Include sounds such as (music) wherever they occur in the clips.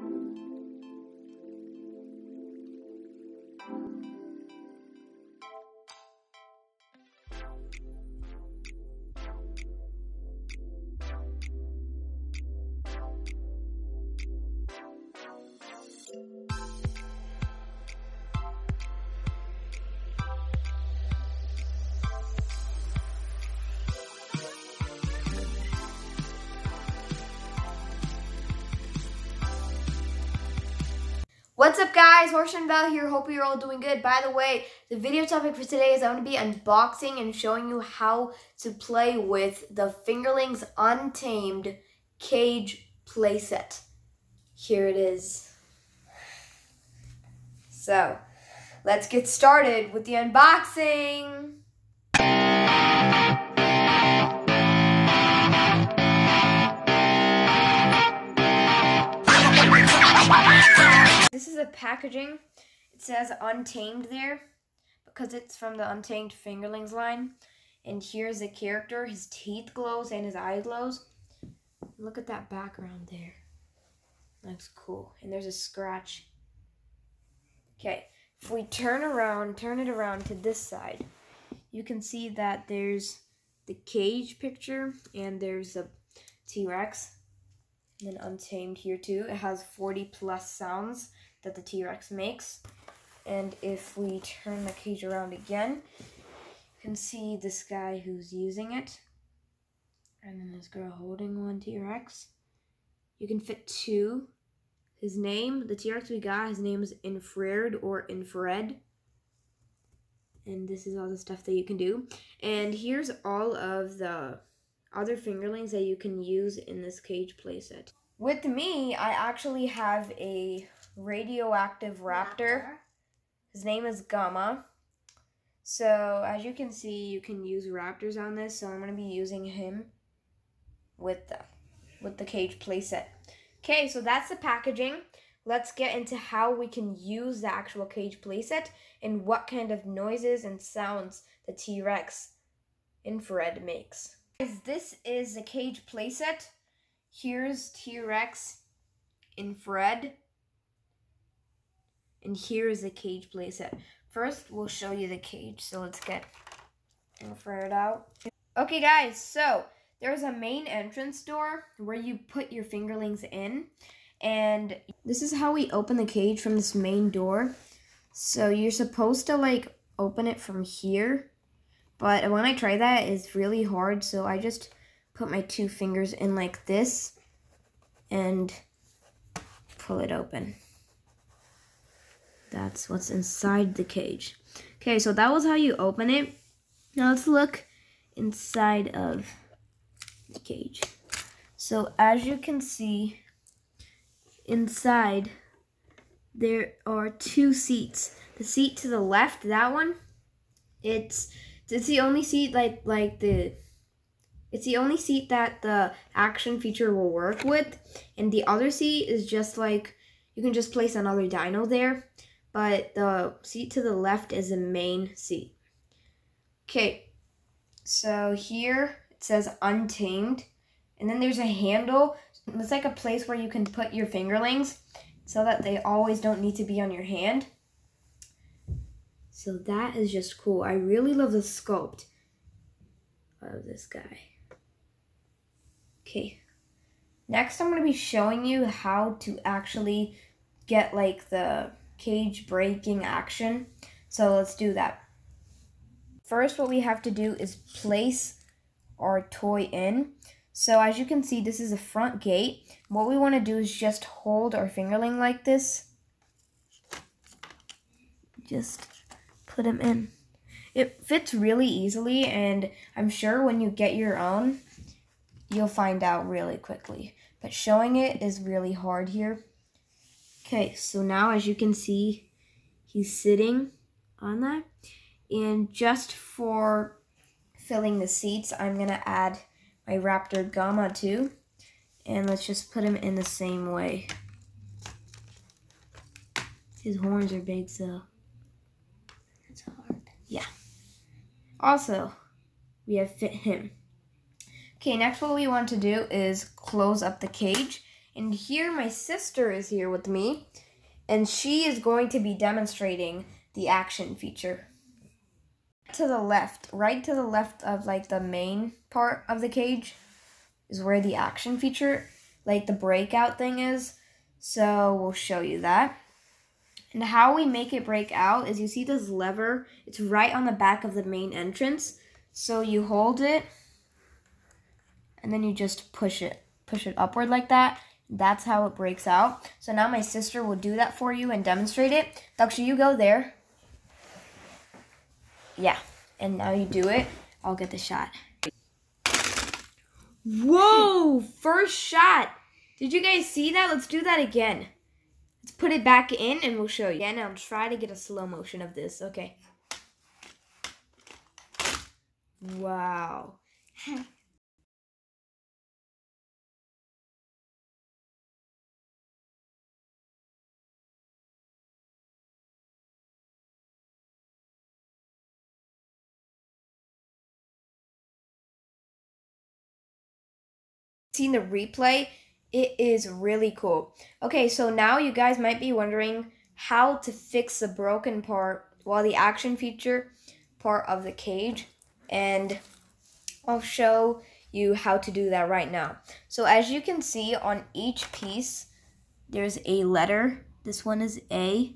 うん。What's up guys, Harshan Vel here, hope you're all doing good. By the way, the video topic for today is I'm going to be unboxing and showing you how to play with the Fingerlings Untamed Cage playset. Here it is. So, let's get started with the unboxing. Packaging. It says Untamed there because it's from the Untamed Fingerlings line. And here's the character. His teeth glows and his eye glows. Look at that background there. That's cool. And there's a scratch. Okay, if we turn around, turn it around to this side, you can see that there's the cage picture and there's a T-Rex and then Untamed here too. It has 40 plus sounds that the T-Rex makes. And if we turn the cage around again, you can see this guy who's using it. And then this girl holding one T-Rex. You can fit two. His name, the T-Rex we got, his name is Infrared or Infrared. And this is all the stuff that you can do. And here's all of the other fingerlings that you can use in this cage playset. With me, I actually have a radioactive raptor. His name is Gamma. So as you can see, you can use raptors on this. So I'm going to be using him with the, with the cage playset. Okay, so that's the packaging. Let's get into how we can use the actual cage playset and what kind of noises and sounds the T-Rex infrared makes. This is the cage playset. Here's T-Rex in infrared. And here is the cage playset. First, we'll show you the cage. So let's get infrared out. Okay, guys, so there's a main entrance door where you put your fingerlings in. And this is how we open the cage from this main door. So you're supposed to like open it from here. But when I try that, it's really hard. So I just put my two fingers in like this and pull it open. That's what's inside the cage. Okay, so that was how you open it. Now let's look inside of the cage. So as you can see, inside there are two seats. The seat to the left, that one, it's it's the only seat like like the it's the only seat that the action feature will work with. And the other seat is just like you can just place another dino there but the seat to the left is the main seat. Okay, so here it says untamed, and then there's a handle. It's like a place where you can put your fingerlings so that they always don't need to be on your hand. So that is just cool. I really love the sculpt of this guy. Okay, next I'm going to be showing you how to actually get like the cage breaking action. So let's do that. First, what we have to do is place our toy in. So as you can see, this is a front gate. What we want to do is just hold our fingerling like this. Just put him in. It fits really easily, and I'm sure when you get your own, you'll find out really quickly. But showing it is really hard here. Okay, so now as you can see, he's sitting on that. And just for filling the seats, I'm going to add my Raptor Gamma too. And let's just put him in the same way. His horns are big, so it's hard. Yeah. Also, we have fit him. Okay, next what we want to do is close up the cage And here my sister is here with me, and she is going to be demonstrating the action feature. To the left, right to the left of like the main part of the cage is where the action feature, like the breakout thing is. So we'll show you that. And how we make it break out is you see this lever, it's right on the back of the main entrance. So you hold it and then you just push it, push it upward like that. That's how it breaks out. So now my sister will do that for you and demonstrate it. Daksha, you go there. Yeah, and now you do it. I'll get the shot. Whoa, first shot. Did you guys see that? Let's do that again. Let's put it back in and we'll show you. And I'll try to get a slow motion of this. Okay. Wow. (laughs) seen the replay, it is really cool. Okay, so now you guys might be wondering how to fix the broken part while the action feature part of the cage and I'll show you how to do that right now. So as you can see on each piece there's a letter. This one is A.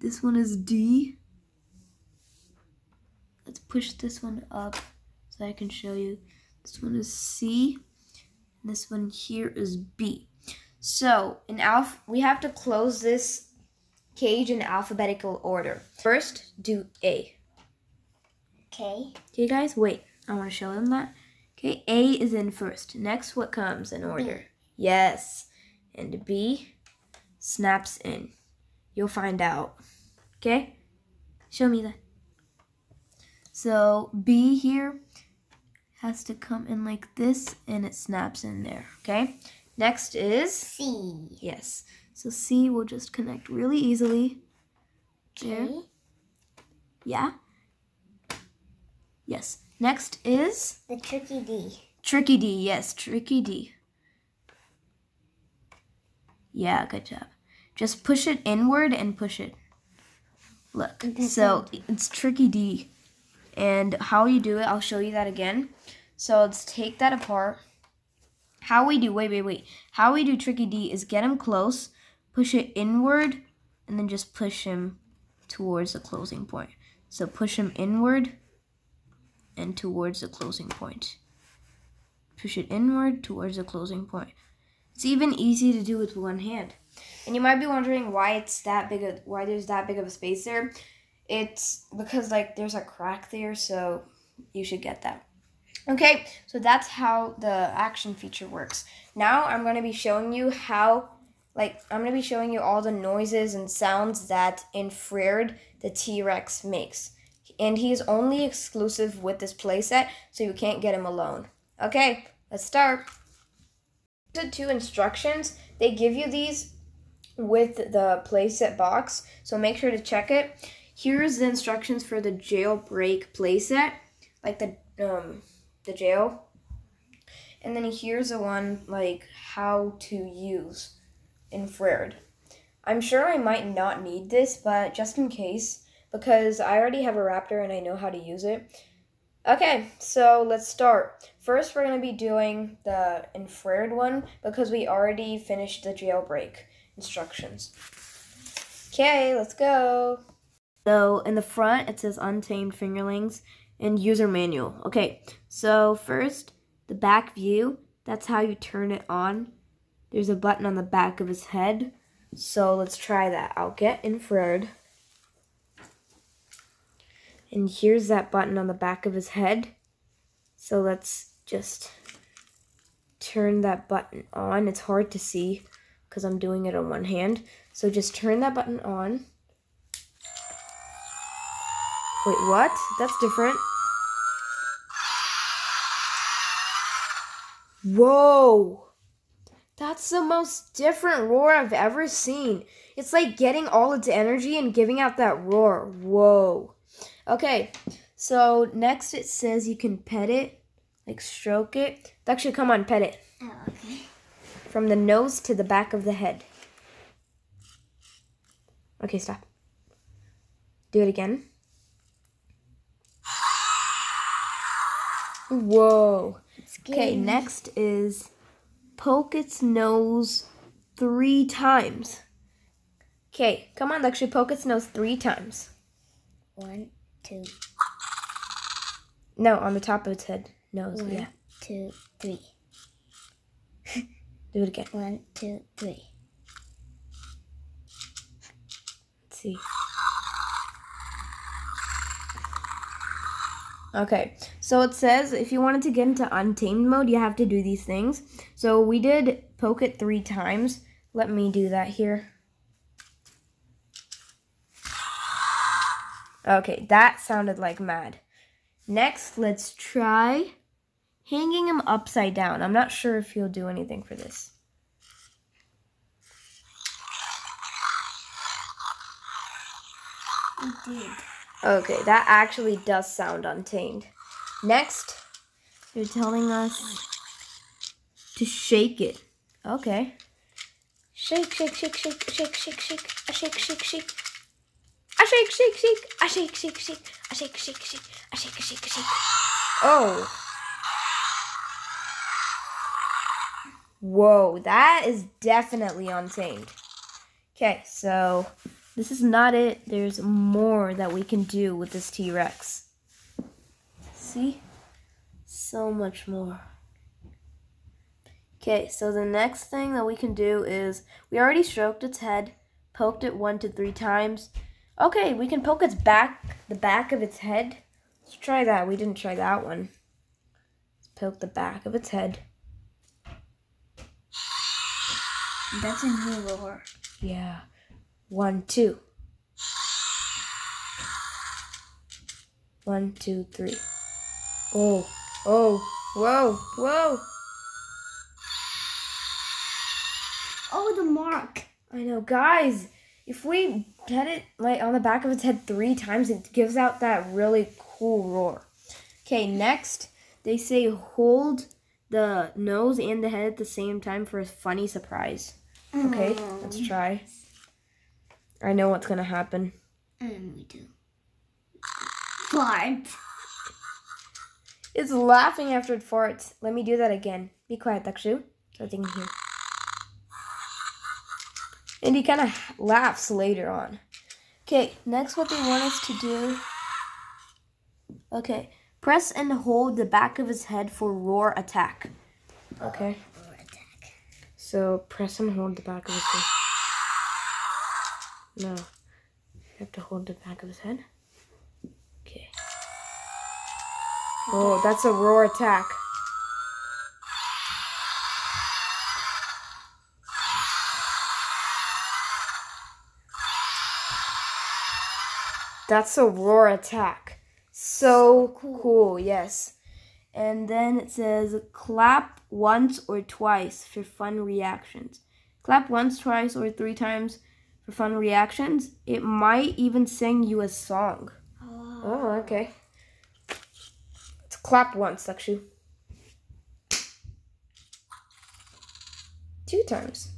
This one is D. Let's push this one up so I can show you. This one is C. This one here is B. So in alpha, we have to close this cage in alphabetical order. First, do A. Okay. Okay, guys, wait. I want to show them that. Okay, A is in first. Next, what comes in order? B. Yes. And B snaps in. You'll find out. Okay? Show me that. So B here has to come in like this and it snaps in there, okay? Next is C. Yes. So C will just connect really easily. There. Okay. Yeah. Yes. Next is the tricky D. Tricky D, yes, tricky D. Yeah, good job. Just push it inward and push it. Look, so it's tricky D. And how you do it, I'll show you that again. So let's take that apart. How we do, wait, wait, wait. How we do Tricky D is get him close, push it inward, and then just push him towards the closing point. So push him inward and towards the closing point. Push it inward towards the closing point. It's even easy to do with one hand. And you might be wondering why it's that big of why there's that big of a space there. It's because like there's a crack there, so you should get that. Okay, so that's how the action feature works. Now I'm going to be showing you how, like, I'm going to be showing you all the noises and sounds that Infrared, the T-Rex, makes. And he's only exclusive with this playset, so you can't get him alone. Okay, let's start. The two instructions, they give you these with the playset box, so make sure to check it. Here's the instructions for the jailbreak playset, like the um, the jail. And then here's the one like how to use infrared. I'm sure I might not need this, but just in case, because I already have a Raptor and I know how to use it. Okay, so let's start. First, we're going to be doing the infrared one because we already finished the jailbreak instructions. Okay, let's go. So in the front, it says Untamed Fingerlings and User Manual. Okay, so first, the back view, that's how you turn it on. There's a button on the back of his head. So let's try that. I'll get infrared. And here's that button on the back of his head. So let's just turn that button on. It's hard to see because I'm doing it on one hand. So just turn that button on. Wait, what? That's different. Whoa! That's the most different roar I've ever seen. It's like getting all its energy and giving out that roar. Whoa. Okay, so next it says you can pet it, like stroke it. Actually, come on, pet it. Oh, okay. from the nose to the back of the head. Okay, stop. Do it again. Whoa. Okay, next is poke its nose three times. Okay, come on, Lakshmi, poke its nose three times. One, two, No, on the top of its head. Nose, one, yeah. two, three. Do it again. One, two, three. Let's see. Okay, so it says if you wanted to get into untamed mode, you have to do these things. So we did poke it three times. Let me do that here. Okay, that sounded like mad. Next, let's try hanging him upside down. I'm not sure if he'll do anything for this. We did. Okay, that actually does sound untamed. Next, they're telling us to shake it. Okay. Shake, shake, shake, shake, shake, shake, shake, a shake, shake, shake. A shake, shake, shake, a shake, shake, shake, a shake, shake, shake, a shake, shake, shake. Oh. Whoa, that is definitely untamed. Okay, so this is not it. There's more that we can do with this T-Rex. See? So much more. Okay, so the next thing that we can do is we already stroked its head, poked it one to three times. Okay, we can poke its back, the back of its head. Let's try that. We didn't try that one. Let's poke the back of its head. That's a new roar. Yeah. One, two. One, two, three. Oh, oh, whoa, whoa. Oh, the mark. I know, guys. If we get it like on the back of its head three times, it gives out that really cool roar. Okay, next they say hold the nose and the head at the same time for a funny surprise. Okay, let's oh. try. I know what's gonna happen. And we do. Fart. It's laughing after it farts. Let me do that again. Be quiet, Dakshu, so they can hear. And he kind of laughs later on. Okay, next what they want us to do. Okay, press and hold the back of his head for roar attack. Okay, Roar attack. so press and hold the back of his head. No, you have to hold the back of his head. Okay. Oh, that's a roar attack. That's a roar attack. So cool. yes. And then it says clap once or twice for fun reactions. Clap once, twice, or three times for fun reactions. It might even sing you a song. Oh. Oh, okay. Let's clap once, Dakshu. Two times.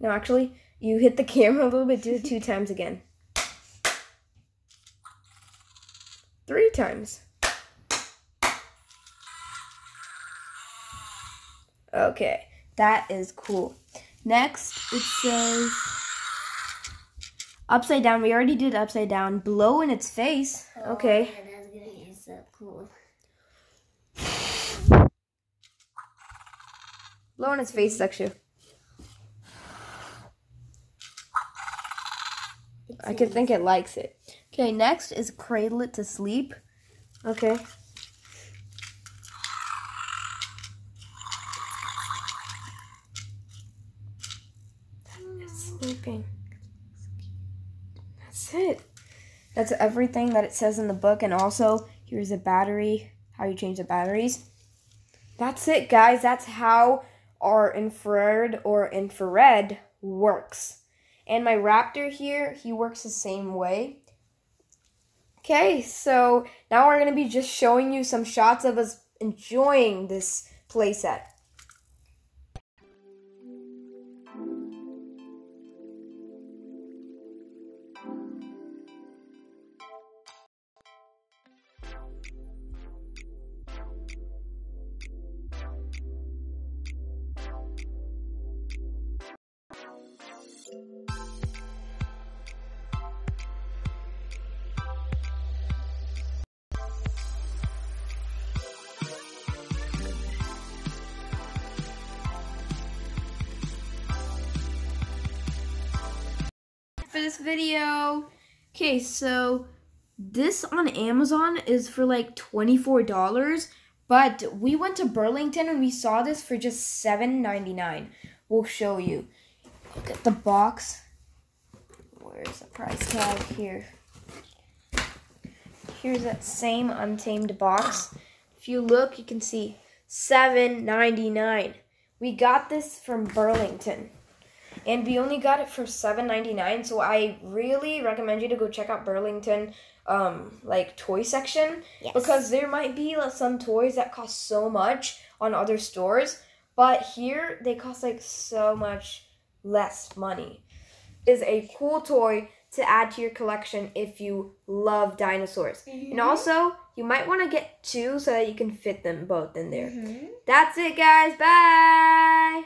No, actually, you hit the (laughs) camera a little bit. Do it two (laughs) times again. Three times. Okay, that is cool. Next, it says upside down. We already did upside down. Blow in its face. Oh, okay. Oh, that's gonna so cool. Blow in its face, Dakshu. I can think it likes it. Okay, next is cradle it to sleep. Okay. It's sleeping. That's it. That's everything that it says in the book, and also here's a battery, how you change the batteries. That's it, guys. That's how our infrared or infrared works. And my raptor here, he works the same way. Okay, so now we're going to be just showing you some shots of us enjoying this playset. For this video. Okay, so this on Amazon is for like $24, but we went to Burlington and we saw this for just $7.99. We'll show you. Look at the box. Where's the price tag here? Here's that same untamed box. If you look, you can see $7.99. We got this from Burlington and we only got it for $7.99 so i really recommend you to go check out burlington um like toy section. Yes. because there might be like, some toys that cost so much on other stores but here they cost like so much less money. Is a cool toy to add to your collection if you love dinosaurs. And also you might want to get two so that you can fit them both in there. Mhm. that's it guys. Bye